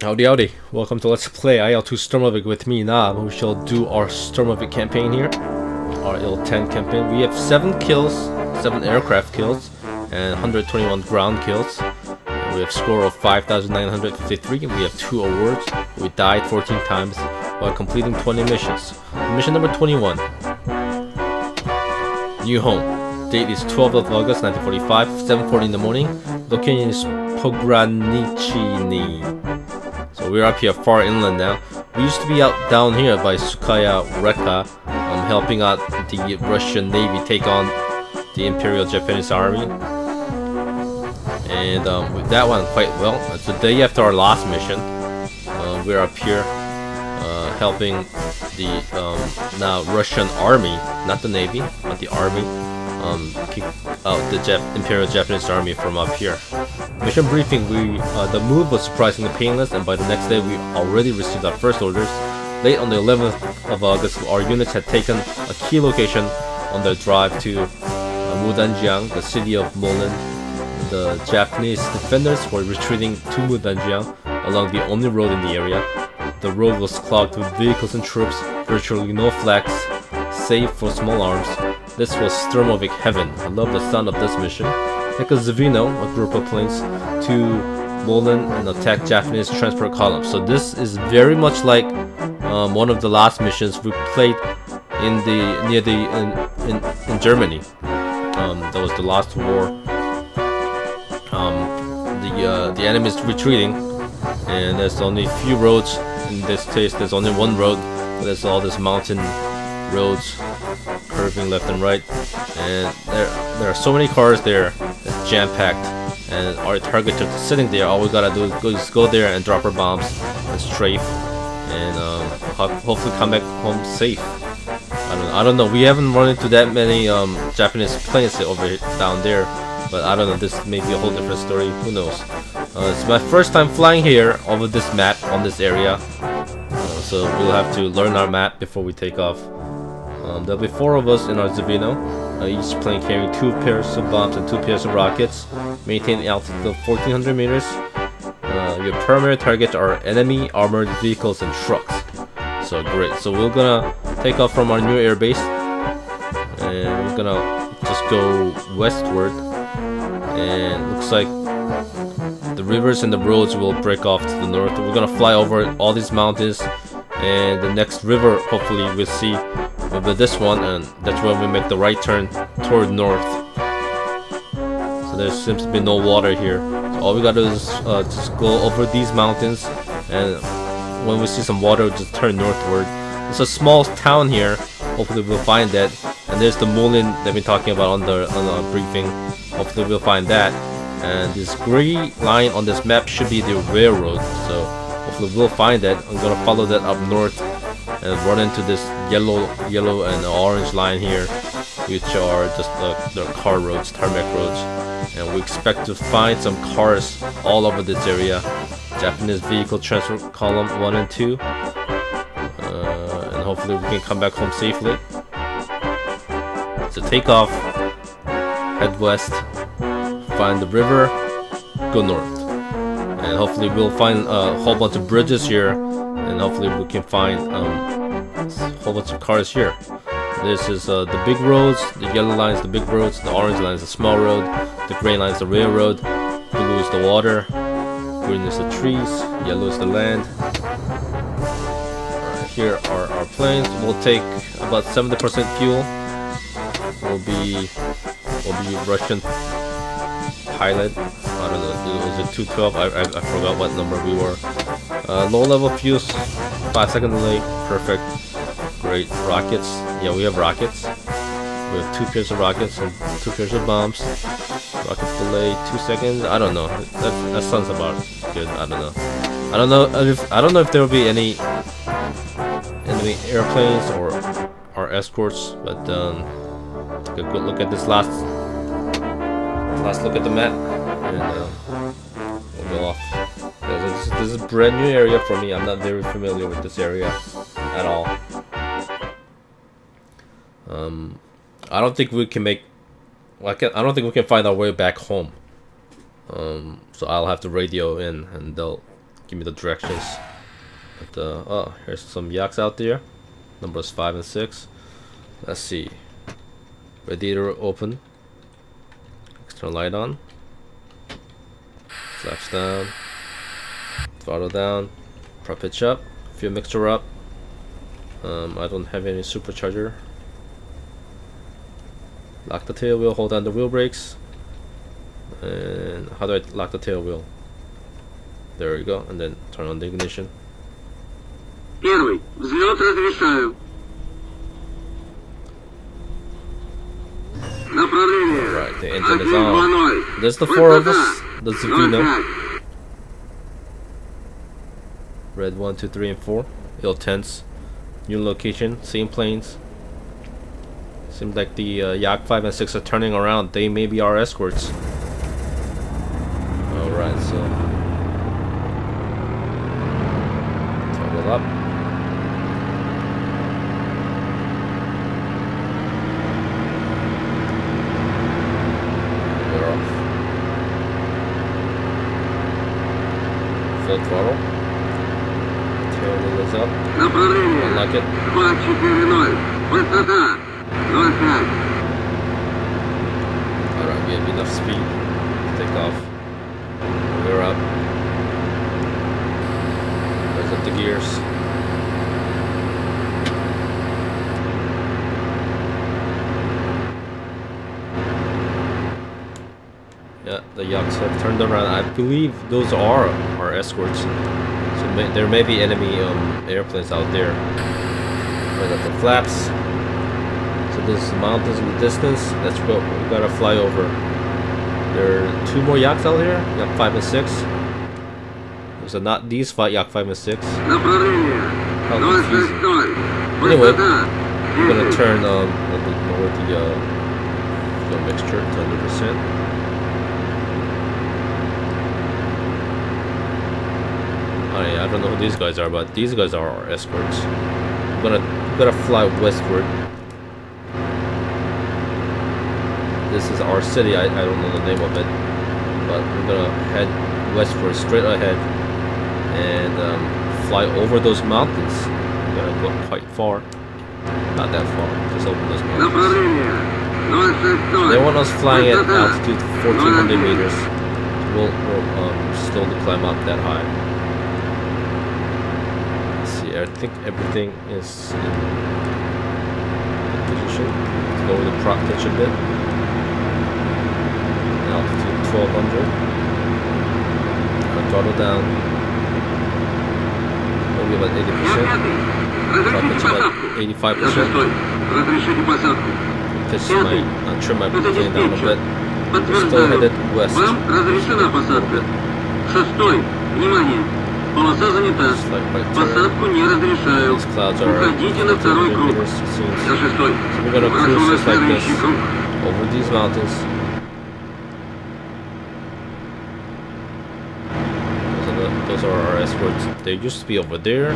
Howdy howdy, welcome to Let's Play IL-2 Sturmovik with me, Nob, we shall do our Sturmovik campaign here. Our IL-10 campaign. We have 7 kills, 7 aircraft kills, and 121 ground kills. We have score of 5,953, we have 2 awards. We died 14 times while completing 20 missions. Mission number 21. New home. Date is 12th of August 1945, 7.40 in the morning. Location is Pogranichny. We're up here far inland now. We used to be out down here by Sukaya Reka, um, helping out the Russian Navy take on the Imperial Japanese Army. And um, that went quite well. It's the day after our last mission. Uh, we're up here uh, helping the um, now Russian Army, not the Navy, but the Army, um, out the Jap Imperial Japanese Army from up here. Mission briefing, we uh, the move was surprisingly painless and by the next day we already received our first orders. Late on the 11th of August, our units had taken a key location on their drive to uh, Mudanjiang, the city of Moulin. The Japanese defenders were retreating to Mudanjiang along the only road in the area. The road was clogged with vehicles and troops, virtually no flags, save for small arms. This was Sturmovik heaven. I love the sound of this mission take a zveno, a group of planes, to Moulin and attack Japanese transport columns. So this is very much like um, one of the last missions we played in the near the in in, in Germany. Um, that was the last war. Um, the uh, the enemy is retreating, and there's only few roads. In this case, there's only one road. There's all these mountain roads curving left and right, and there there are so many cars there It's jam-packed. And our target just sitting there. All we gotta do is go, there and drop our bombs and strafe. And um, ho hopefully come back home safe. I don't, I don't know. We haven't run into that many um, Japanese planes over down there. But I don't know. This may be a whole different story. Who knows? Uh, it's my first time flying here over this map on this area. Uh, so we'll have to learn our map before we take off um, there'll be four of us in our zveno uh, each plane carrying two pairs of bombs and two pairs of rockets. Maintain altitude of 1400 meters. Uh, your primary targets are enemy armored vehicles and trucks. So great. So we're gonna take off from our new airbase. And we're gonna just go westward. And looks like the rivers and the roads will break off to the north. We're gonna fly over all these mountains. And the next river, hopefully, we'll see over this one and that's when we make the right turn toward north. So there seems to be no water here. So all we gotta do is uh, just go over these mountains and when we see some water just turn northward. It's a small town here. Hopefully we'll find that. And there's the Moulin that we're talking about on the, on the briefing. Hopefully we'll find that. And this gray line on this map should be the railroad. So hopefully we'll find that. I'm gonna follow that up north and run into this yellow yellow and orange line here which are just the, the car roads tarmac roads. And we expect to find some cars all over this area. Japanese vehicle transfer column 1 and 2 uh, and hopefully we can come back home safely. So take off head west find the river go north. And hopefully we'll find a whole bunch of bridges here and hopefully we can find um, a whole bunch of cars here. This is uh, the big roads, the yellow line is the big roads, the orange line is the small road, the green line is the railroad, blue is the water, green is the trees, yellow is the land. here are our planes. We'll take about 70% fuel. We'll be will be Russian pilot. I don't know, was it 212? I, I, I forgot what number we were. Uh, low level fuse, 5 second delay, perfect. Great. Rockets, yeah we have rockets. We have two pairs of rockets and two pairs of bombs. Rocket delay, 2 seconds, I don't know. That, that sounds about good, I don't know. I don't know if I don't know if there will be any enemy airplanes or our escorts, but um, take a good look at this last last look at the map This, is a brand new area for me. I'm not very familiar with this area at all. Um, I don't think we can make. Well, I, can, I don't think we can find our way back home. Um, so I'll have to radio in, and they'll give me the directions. But uh, oh, here's some yaks out there. Numbers five and six. Let's see. Radiator open. External light on. Flaps down Throttle down. Prop pitch up. Fuel mixture up. Um, I don't have any supercharger. Lock the tail wheel, hold down the wheel brakes. And how do I lock the tail wheel? There we go, and then turn on the ignition. Первый. Взлет разрешаю. Направление. Alright, the engine is Один, два, on. ноль. There's the four of Высота. us. The Ноль Zavino. Red 1, 2, 3, and 4. IL-10s. New location, same planes. Seems like the uh, Yak 5 and 6 are turning around. They may be our escorts. Gears. Yeah, the yaks have turned around. I believe those are our escorts. So may, there may be enemy um, airplanes out there. Raise up the flaps. So there's mountains in the distance. That's what we gotta fly over. There are two more yaks out here. Yak 5 and 6. So not these fight, Yak 5 and 6. Anyway, I'm gonna turn um lower the uh the mixture to 100 percent. Oh, I, I don't know who these guys are, but these guys are our escorts. I'm gonna I'm gonna fly westward. This is our city. I, I don't know the name of it, but we're gonna head westward, straight ahead and um, fly over those mountains. I'm gonna go quite far. Not that far, just over those mountains. They want us flying at altitude 1400 meters, we'll, we'll um, slowly climb up that high. Let's see, I think everything is in position. Let's go with the prop pitch a bit. Altitude 1200. Throttle down Maybe about Я 80%. пятый. Prop pitch Разрешите about посадку. Я 85%. шестой. Разрешите посадку. Pitch my, uh, trim my Это plane down a диспетчер. bit. Still Подтверждаю. headed west. Вам разрешена посадка. Шестой. Внимание. Полоса занята. Slight right turn. Посадку не разрешаю. These clouds are Уходите на второй 1500 круг. meters, it seems. Я шестой. So we're gonna Прошу cruise на just like this следующий круг. over these mountains. Those are, the, those are our escorts. They used to be over there.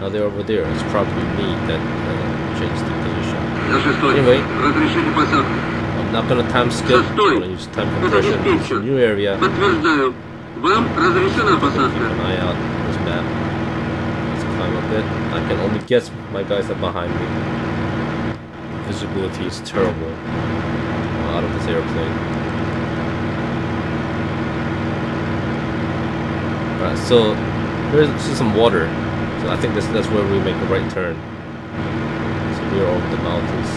Now they're over there. It's probably me that uh, changed the position. Я шестой. Anyway. Разрешите посадку. I'm not gonna time skip. I'm Шестой. gonna use time Это compression. It's a диспетчер. new area. Подтверждаю. Вам разрешена Keep посадка. an eye out on this map. Let's climb a bit. I can only guess my guys are behind me. Visibility is terrible uh, out of this airplane. Alright, so there's some water. So I think this that's where we make the right turn. So we're over the mountains.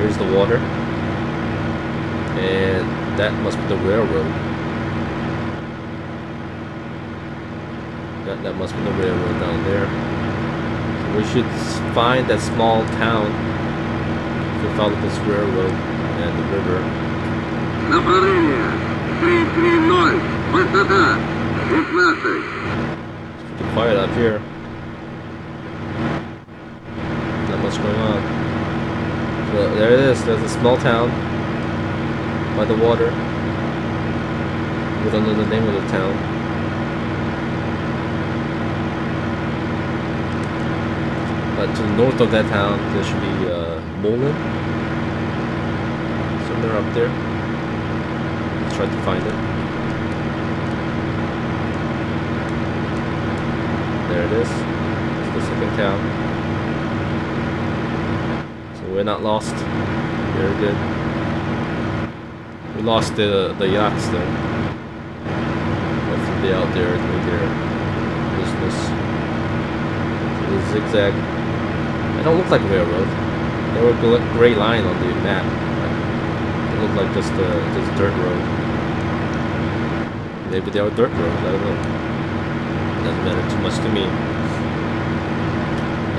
Here's the water. And that must be the railroad. That, that must be the railroad down there. So we should find that small town We follow this railroad and the river. Направление. 330. Высота. 15. It's pretty quiet up here. Not much going on. So there it is. There's a small town by the water. We don't know the name of the town. But to the north of that town, there should be uh, Moulin. Somewhere up there. try to find it. There it is. It's the second town. So we're not lost. Very good. We lost the the yaks though. Hopefully they out there doing their business. So the zigzag. They don't look like railroad. They were a gray line on the map. They look like just uh, just dirt road. Maybe they were dirt roads. I don't know. Doesn't matter too much to me.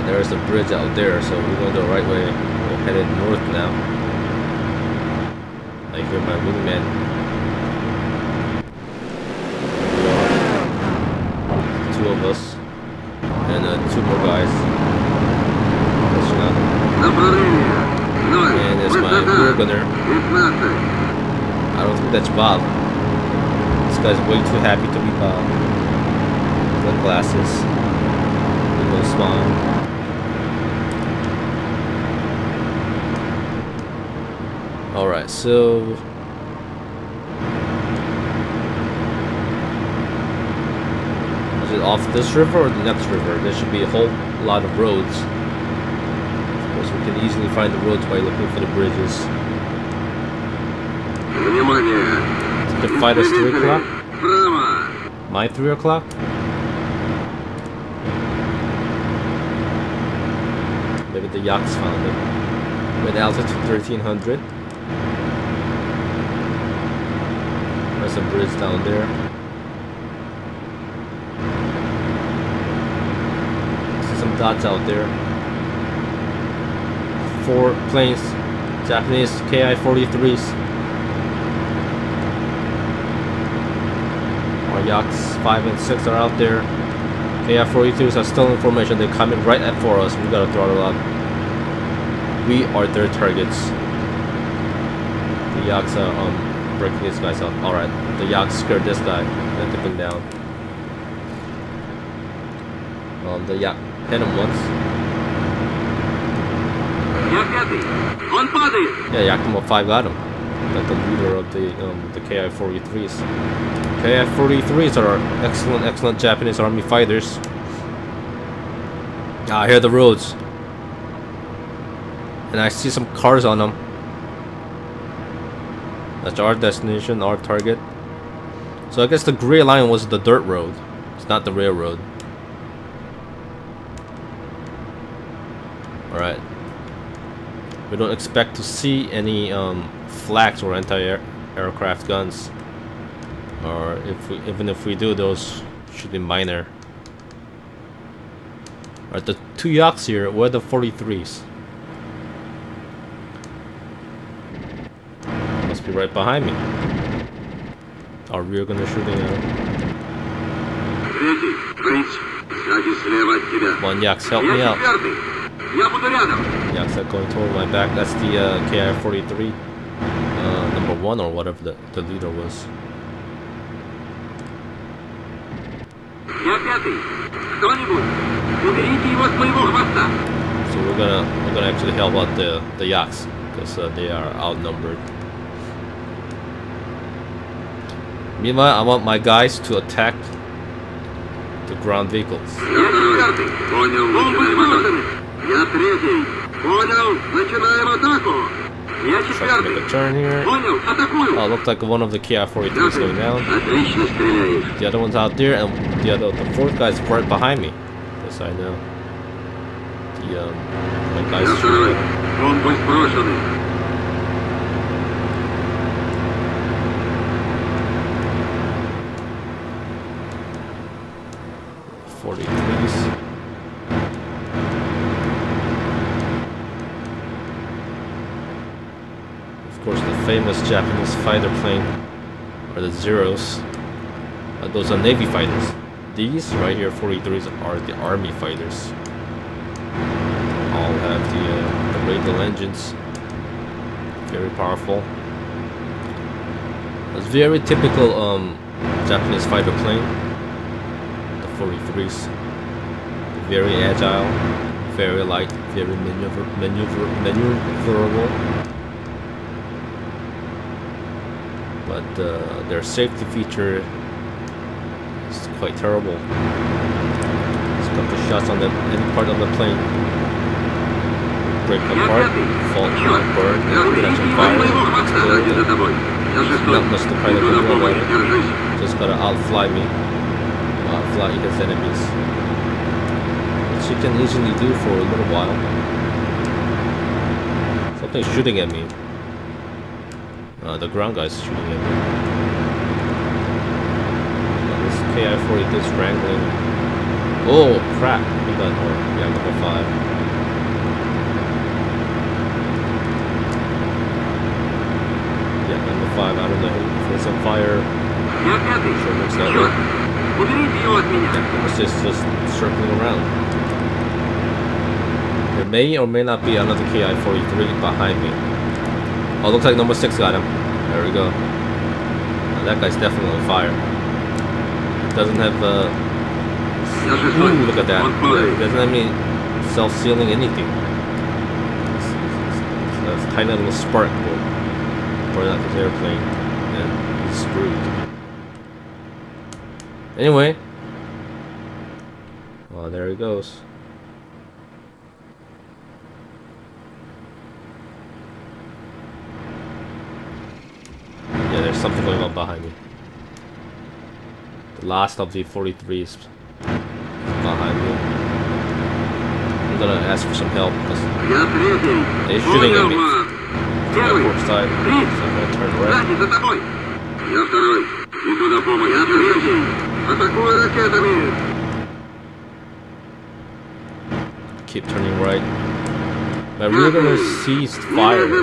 There is a bridge out there, so we're going the right way. We're headed north now. I hear my wingman. Two of us and uh, two more guys. And it's my wheel gunner. I don't think that's Bob This guy's way too happy to be Bob. The glasses. The little smile. Alright, so is it off this river or the next river? There should be a whole lot of roads. Of course, we can easily find the roads by looking for the bridges. Внимание. to fight us 3 o'clock? My 3 o'clock? Maybe the yaks found it. With altitude 1300. There's a bridge down there. See some dots out there. Four planes, Japanese Ki-43s Yaks 5 and 6 are out there. KI-43s are still in formation. They're coming right at for us. We gotta throttle up. We are their targets. The Yaks are um, breaking these guys up. Alright, the Yaks scared this guy. Let the dipping down. Um, the Yak hit him once. Yeah, Yakima 5 got him. Like the leader of the um, the Ki-43s. KI-43s are excellent, excellent Japanese army fighters. Ah, here are the roads. And I see some cars on them. That's our destination, our target. So I guess the gray line was the dirt road. It's not the railroad. Alright. We don't expect to see any um, flags or anti-aircraft guns or if we, even if we do those should be minor. All right the two yaks here Where the 43s must be right behind me. Are we gonna shoot at one yaks help me out. Yaks are going toward my back. That's the uh, KI-43 uh, number one or whatever the, the leader was. Я пятый. Кто-нибудь, уберите его с моего хвоста. So we're gonna we're gonna actually help out the the yaks because uh, they are outnumbered. Meanwhile, I want my guys to attack the ground vehicles. Я четвертый. Понял. Бомбы сбросаны. Я третий. Понял. Начинаем атаку. Try to make a turn here. Oh, looks like one of the Ki-43 is going down. The other one's out there, and the other, the fourth guy's right behind me. Yes, I know. The um, my guy's Forty-three. Famous Japanese fighter plane are the Zeros. Uh, those are Navy fighters. These right here, 43s, are the Army fighters. All have the, uh, the radial engines. Very powerful. It's very typical um, Japanese fighter plane. The 43s. Very agile, very light, very maneuver, maneuver, maneuverable. But uh, their safety feature is quite terrible. Just got the shots on the any part of the plane break apart, fall, uh, burn, and catch on fire, not much the do about it. Just gotta outfly me, outfly his enemies, which you can easily do for a little while. Something's shooting at me. Uh, the ground guy is shooting him. And this KI-40 is strangling. Oh, crap! He got, oh, yeah, number 5. five out of the there's some fire. Sure looks like it. Yeah, it's just, just circling around. There may or may not be another KI-43 behind me. Oh, looks like number six got him. There we go. Now that guy's definitely on fire. Doesn't have, uh... Ooh, look at that. Doesn't have any self-sealing anything. That's a tiny little spark will burn out this airplane. And he's screwed. Anyway. Oh, there he goes. something going on behind me. The last of the 43s behind me. I'm gonna ask for some help because they're shooting at me. Turn right. Keep turning right. My The has ceased fire. Maybe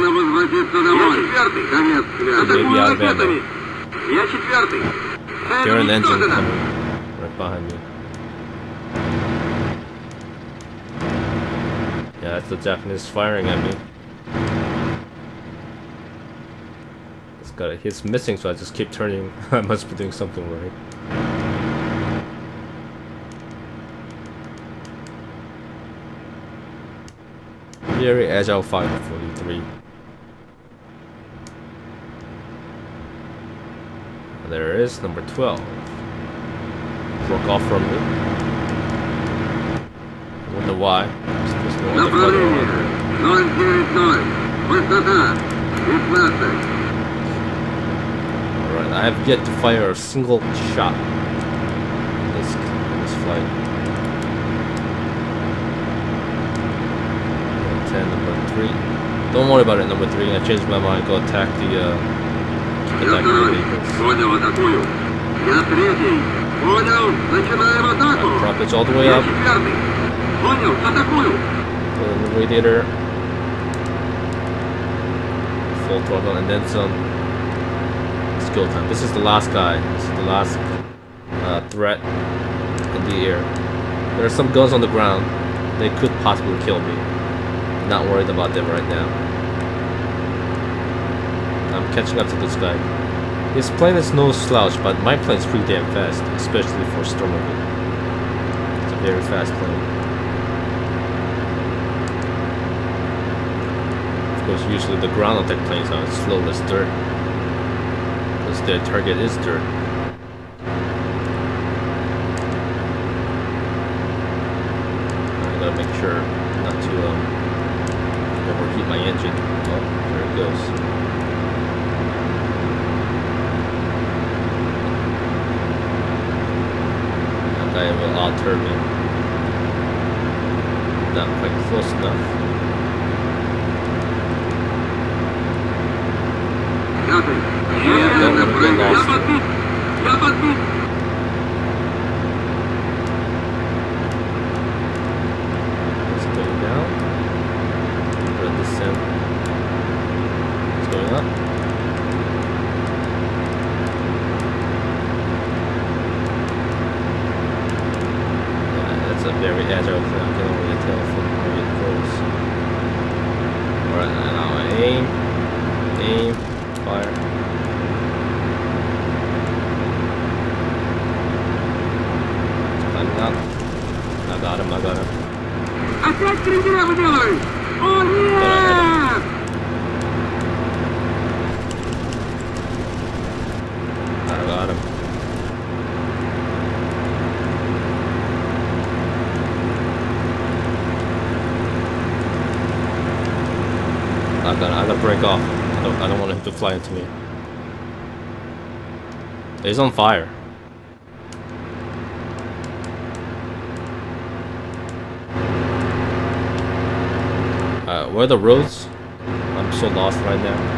out there. They're an engine coming right behind me. Yeah, that's the Japanese firing at me. It's got a, he's missing, so I just keep turning. I must be doing something right. Very agile 543. There is number 12. Broke off from it. Wonder why. Alright, I have yet to fire a single shot in this, in this flight. three. Don't worry about it, number three. I changed my mind. Go attack the. Uh, attack the vehicles. All the way up. The radiator. Full throttle and then some. Skill time. This is the last guy. This is the last uh, threat in the air. There are some guns on the ground. They could possibly kill me. Not worried about them right now. I'm catching up to this guy. His plane is no slouch, but my plane's pretty damn fast, especially for Sturmovik. It's a very fast plane. Of course, usually the ground attack planes are slow as dirt. Because their target is dirt. I gotta make sure keep my engine. Oh, there it goes. And I have an odd turbine. Not quite close enough. Yeah, that would have lost. It's to fly into me. He's on fire. Uh, where are the roads? I'm so lost right now.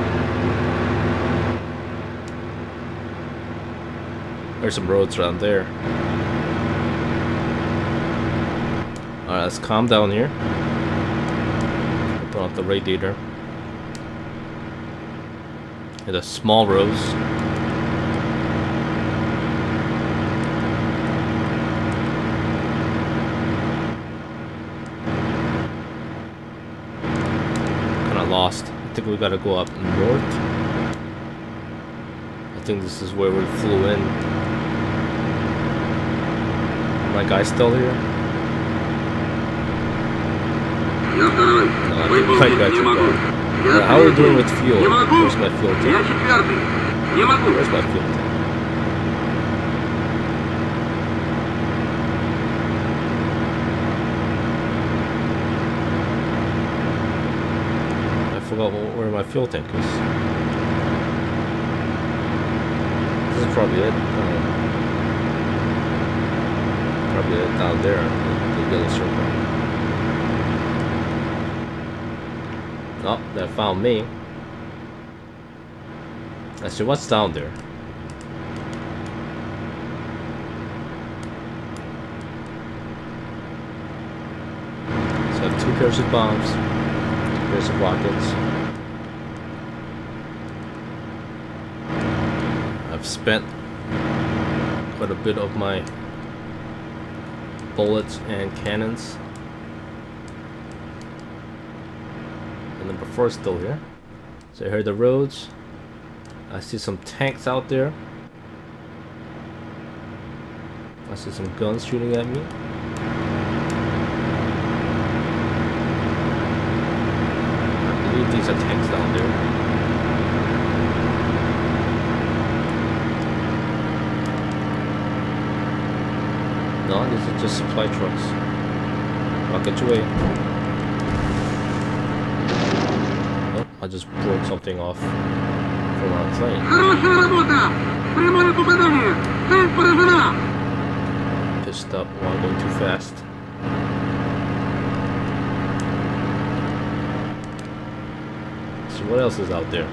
There's some roads around there. Alright, let's calm down here. Open up the radiator the small rows. Kinda lost. I think we gotta go up north. I think this is where we flew in. My guy's still here? No, I think how are we doing with fuel? Where's my fuel tank? Where's my fuel tank? I forgot where my fuel tank is. This is probably it. Probably it down there, the yellow circle. Oh, they found me. I see what's down there. So I have two pairs of bombs, two pairs of rockets. I've spent quite a bit of my bullets and cannons. Number four is still here. So here are the roads. I see some tanks out there. I see some guns shooting at me. I believe these are tanks down there. No, these are just supply trucks. Rocket away. Oh, I just broke something off from our plane. Pissed up while going too fast. So what else is out there?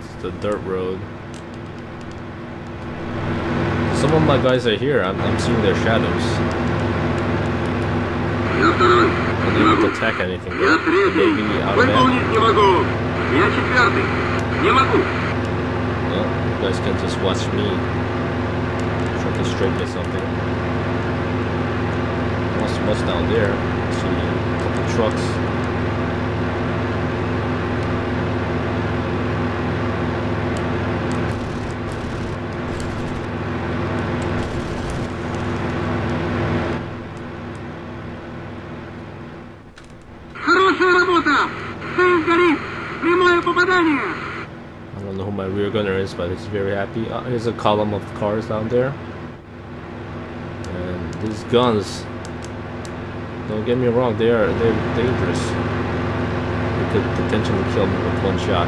It's the dirt road. Some of my guys are here. I'm, I'm seeing their shadows. I need to attack anything. Yet. Maybe automatic. Yeah, you guys can just watch me try to straighten at something. Not so much down there. See a couple trucks. But he's very happy. Uh, here's a column of cars down there. And these guns, don't get me wrong, they are they're dangerous. They could potentially kill me with one shot.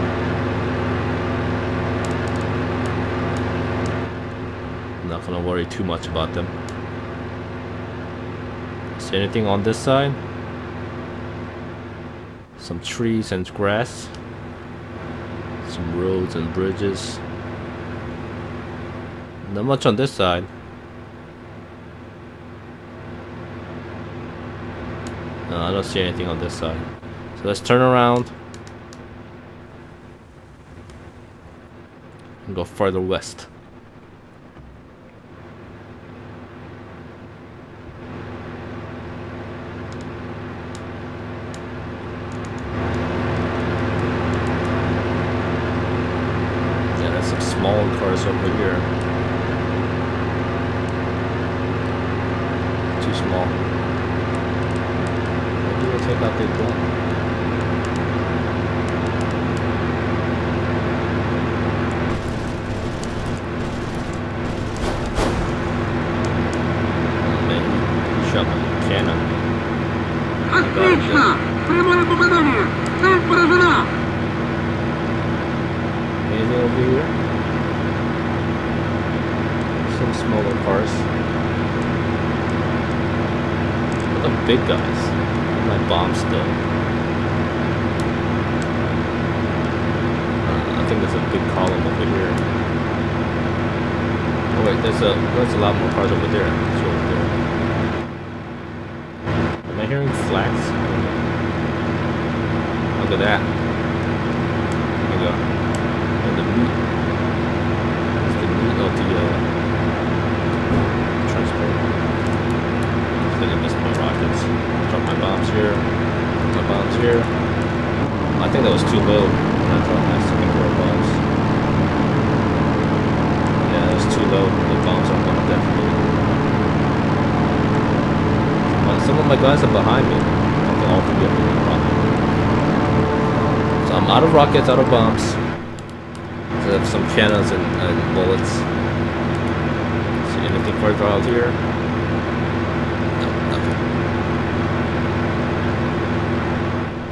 I'm not gonna worry too much about them. See anything on this side? Some trees and grass some roads and bridges. Not much on this side. No, I don't see anything on this side. So let's turn around and go further west. Yeah, there's some small cars over here. Too small. Maybe bombs here. Here. I think that was too low I. Yeah, that was too low. The bombs aren't gonna definitely. But some of my guys are behind me. Okay, all three of them are. So I'm out of rockets, out of bombs. So I have some cannons and, and bullets. See anything further out here? No, nothing.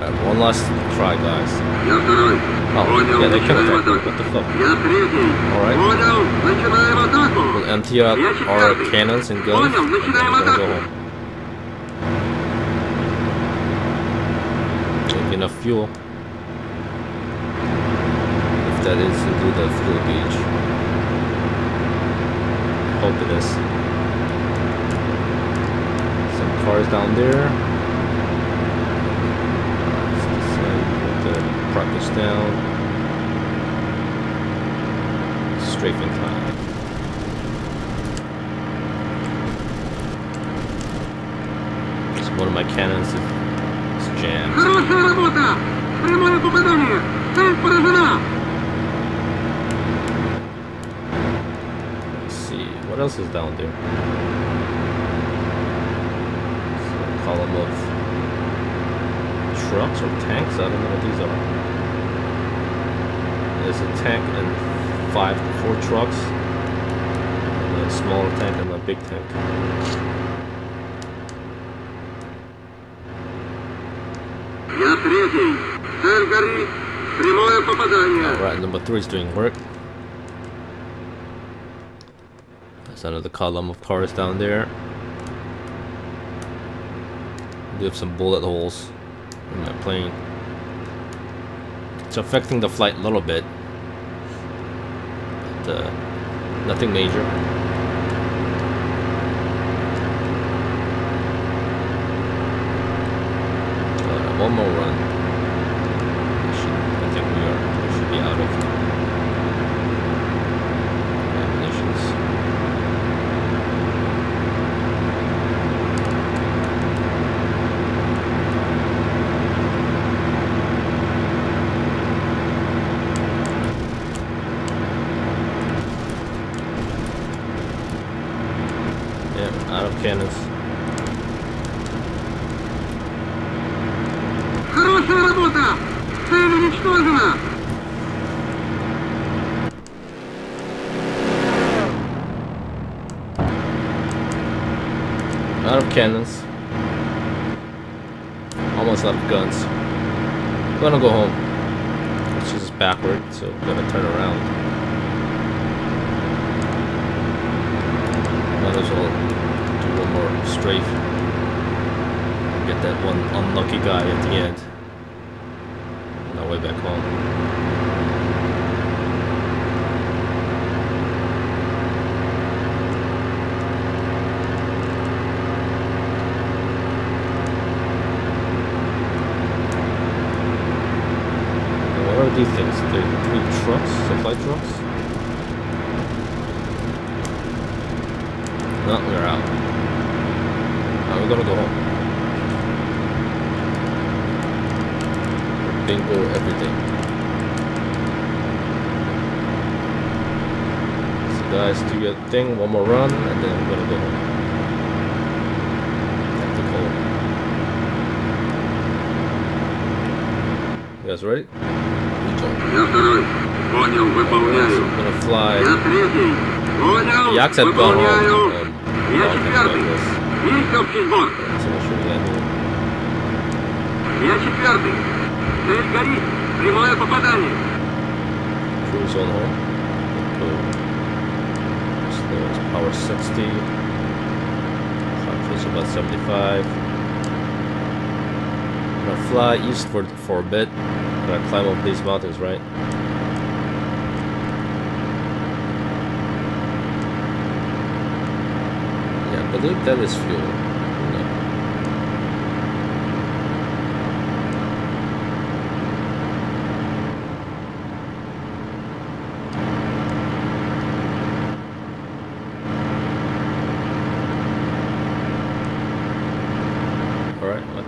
Alright, one last try, guys. Oh, yeah, they killed that. What the fuck? Alright. We'll empty out our cannons and guns, and we're gonna go home. Make enough fuel. If that is indeed the fuel gauge. Hope it is. Some cars down there. drop this down. Strafe incline. So one of my cannons is, is jammed. Let's see, what else is down there? Column of trucks or tanks, I don't know what these are is a tank and five four trucks and a smaller tank and a big tank Alright, number three is doing work. That's another column of cars down there. We have some bullet holes in my plane. It's affecting the flight a little bit. Uh, nothing major. Alright, one more run. We should, I think we are. We should be out of ammunitions. Yeah, out of cannons. Хорошая работа. Цель уничтожена. Out of cannons. Almost out of guns. gonna go home. It's just backward, so I'm gonna turn around. Might as well do one more strafe. Get that one unlucky guy at the end. On our way back home. Now, What are these things? They're three trucks, supply trucks? No, we're out. Now we're gonna go home Bingo everything. So guys, do your thing, one more run, and then we're gonna go home. Tactical. You guys ready? We go. Я второй. Понял, So выполняю. I'm gonna fly. Я третий. Понял, Yaks have gone выполняю. home. Um, Я long time ago, I четвертый. Цель горит. Прямое попадание. Cruise on home. Slow as power 60. Cloud is about 75. Gonna fly eastward for a bit. Gonna climb up these mountains, right? Yeah, I believe that is fuel.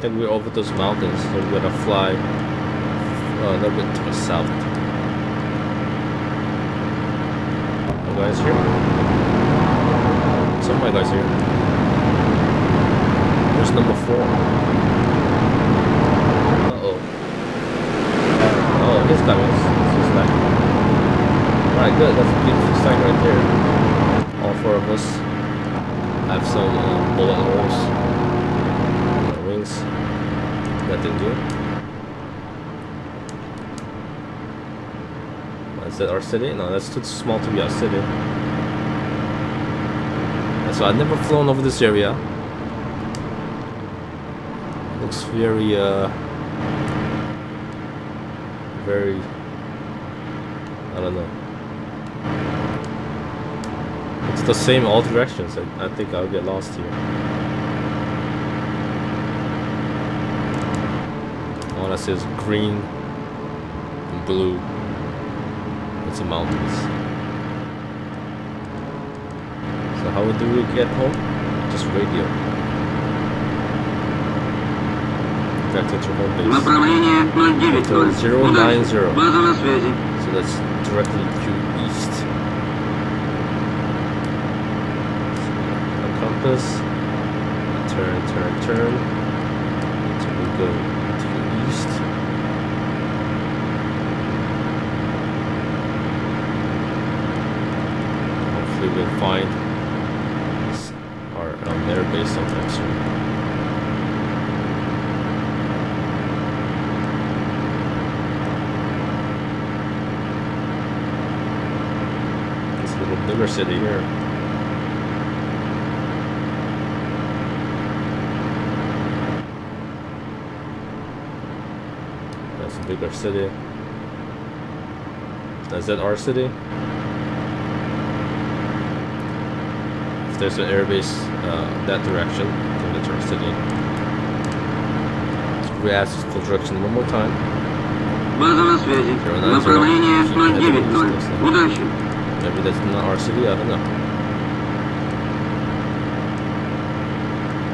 Think we're over those mountains, so we're gonna fly uh, a little bit to the south. Guys here? Some of my guys here. There's number four. Uh-oh. Oh, his guy was his guy. Alright, good, that's a beautiful sight right there. All four of us have some uh, bullet holes. Nothing new. Is that our city? No, that's too small to be our city. So I've never flown over this area. Looks very, uh, very, I don't know. It's the same all directions. I, I think I'll get lost here. All I see is green and blue. It's the mountains. So how do we get home? Just radio. Back to your home base. Направление 090. Zero Удачи. nine zero. База на связи. So that's directly due east. A compass. Turn, turn, turn. So we go Find our um, air base. This little bigger city here. That's a bigger city. Is that our city? If there's an airbase uh, that direction, I think that's our city. Let's re-ask this full direction one more time. База на связи. 090. Направление Keep heading 090. east. Удачи. Maybe that's not our city, I don't know.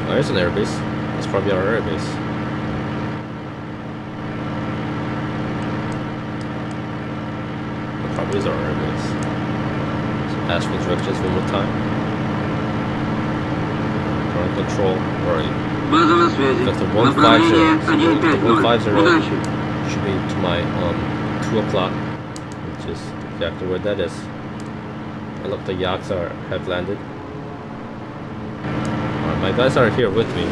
Oh, there's an airbase. That's probably our airbase. That probably is our airbase. So ask for directions one more time. on control right. That's the 150. Should be to my um, 2 o'clock, which is exactly where that is. I look, the yaks are have landed. My guys are here with me.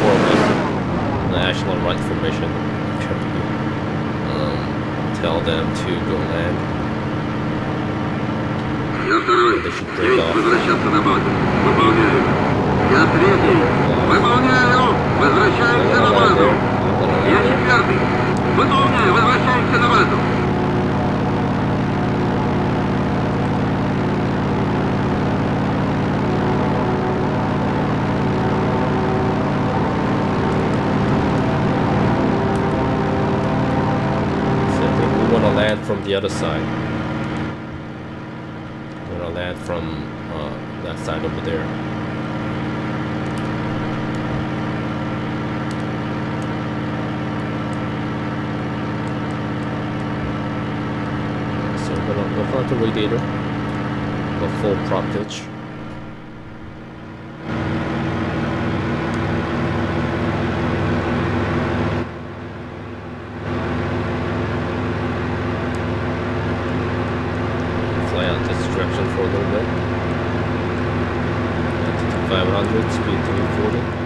Four of us. National right formation. Um, tell them to go land. Я третий. Выполняю. Возвращаемся на базу. Я четвертый. Выполняю. Возвращаемся на базу. So I think we want to land from the other side. Out the full prop pitch. For a little bit. 500, speed 340.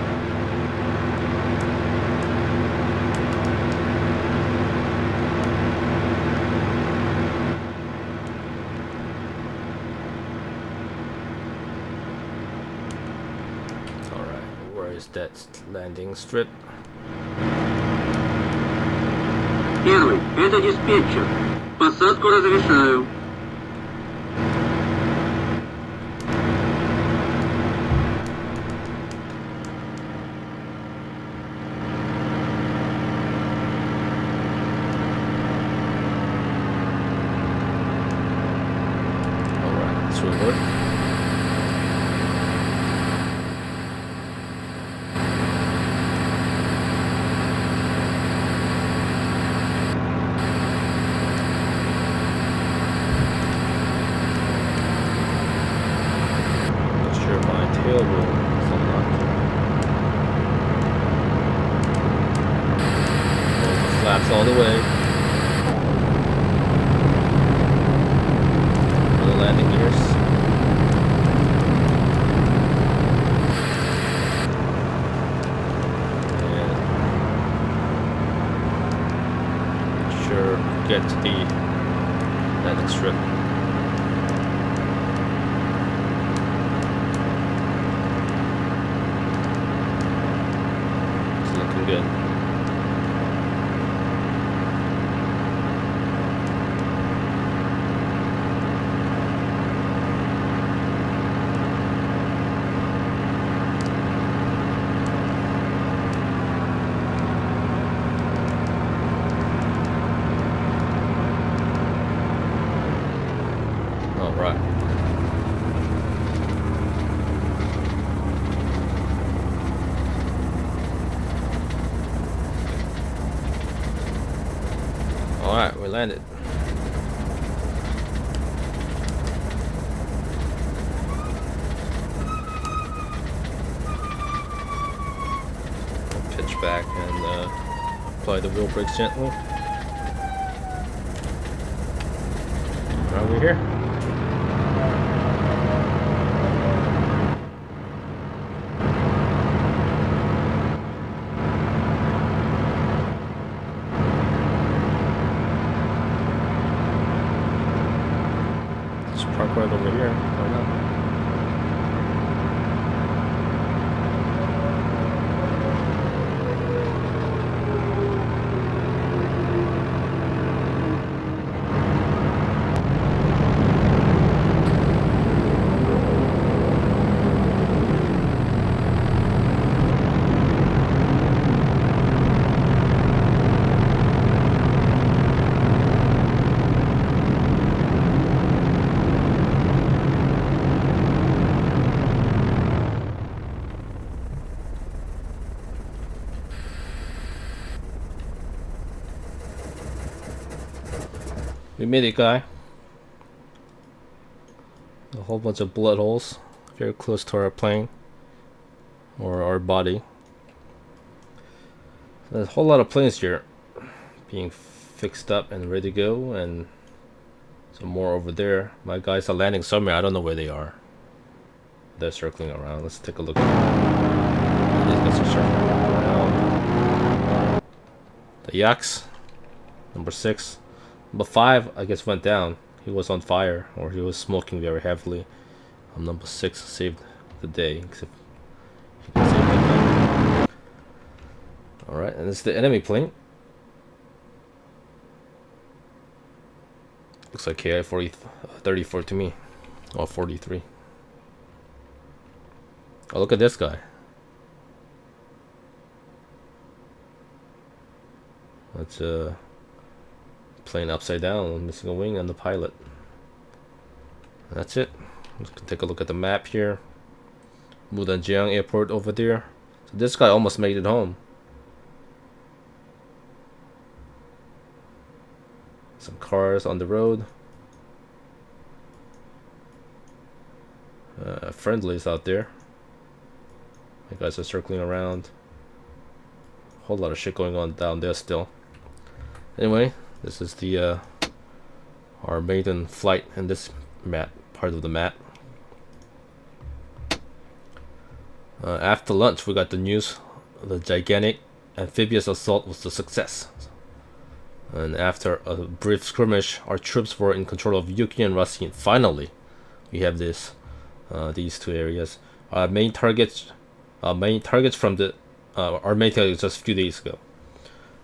Where's that landing strip? Первый, это диспетчер. Посадку разрешаю. For the landing gears. And sure get to the landing strip. It's looking good. All right. All right, we landed. Pitch back and uh, apply the wheel brakes gently. Right over here. Just park right over here. Why not? It, guy. A whole bunch of blood holes, very close to our plane or our body. There's a whole lot of planes here being fixed up and ready to go, and some more over there. My guys are landing somewhere. I don't know where they are. They're circling around. Let's take a look. These guys are circling around. The Yaks, number six. Number five, I guess, went down. He was on fire, or he was smoking very heavily. Um, number six saved the day, except he didn't save. All right, and it's the enemy plane. Looks like KI 40, 34 to me, or 43. Oh, look at this guy. That's uh plane upside down, missing a wing and the pilot. That's it. Let's take a look at the map here. Mudanjiang Airport over there. So this guy almost made it home. Some cars on the road. Uh, friendlies out there. The guys are circling around. Whole lot of shit going on down there still. Anyway, this is the uh, our maiden flight in this mat part of the mat. Uh, after lunch, we got the news: the gigantic amphibious assault was a success. And after a brief skirmish, our troops were in control of Yuki and Rashin. Finally, we have this, uh, these two areas. Our main targets uh, main targets from the uh, our main target just a few days ago.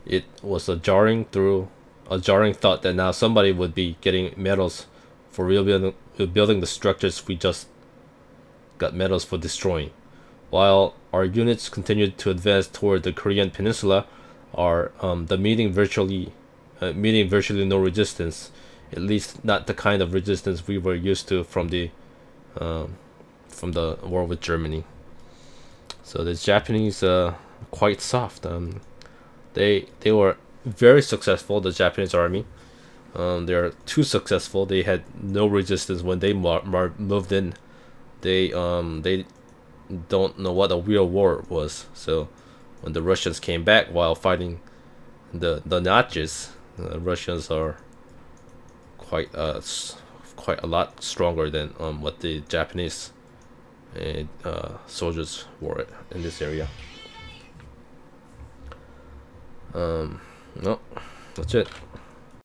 It was a jarring through a jarring thought that now somebody would be getting medals for rebuilding rebuilding the structures we just got medals for destroying. While our units continued to advance toward the Korean peninsula, our um, the meeting virtually uh, meeting virtually no resistance, at least not the kind of resistance we were used to from the um, from the war with Germany. So the Japanese uh, quite soft. Um, they they were very successful. The Japanese army. Um, they're too successful. They had no resistance when they moved in. They um they don't know what a real war was. So when the Russians came back while fighting the the Nazis, the Russians are quite uh quite a lot stronger than um what the Japanese uh, soldiers were in this area. Um, no, that's it.